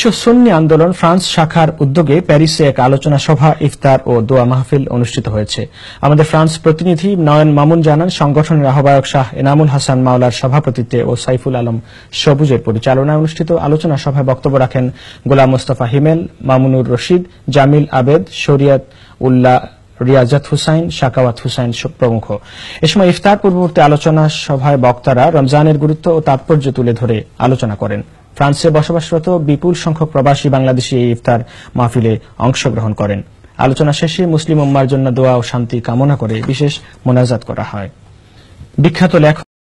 বিশ্ব সুন্নি আন্দোলন ফ্রান্স শাখার উদ্যোগে প্যারিসে এক আলোচনা সভা, ইফতার ও দোয়া মাহফিল অনুষ্ঠিত হয়েছে। আমাদের ফ্রান্স প্রতিনিধি নয়ন মামুন জানান, সংগঠনের আহ্বায়ক শাহ এনামুল হাসান মাওলার সভাপতিত্বে ও সাইফুল আলম সবুজের পরিচালনায় অনুষ্ঠিত আলোচনা সভায় বক্তব্য রাখেন গোলাম মোস্তফা হিমেল, মামুনুর রশিদ, জামিল আবেদ, শরিয়ত উল্লাহ, রিয়াজাত হুসাইন, শাকাওয়াত হুসাইন প্রমুখ। এ সময় ইফতার পূর্ববর্তী আলোচনা সভায় বক্তারা রমজানের গুরুত্ব ও তাৎপর্য তুলে ধরে আলোচনা করেন। ফ্রান্সে বসবাসরত বিপুল সংখ্যক প্রবাসী বাংলাদেশী এই ইফতার মাহফিলে অংশগ্রহণ করেন। আলোচনা শেষে মুসলিম উম্মার জন্য দোয়া ও শান্তি কামনা করে বিশেষ মোনাজাত করা হয়। বিখ্যাত লেখক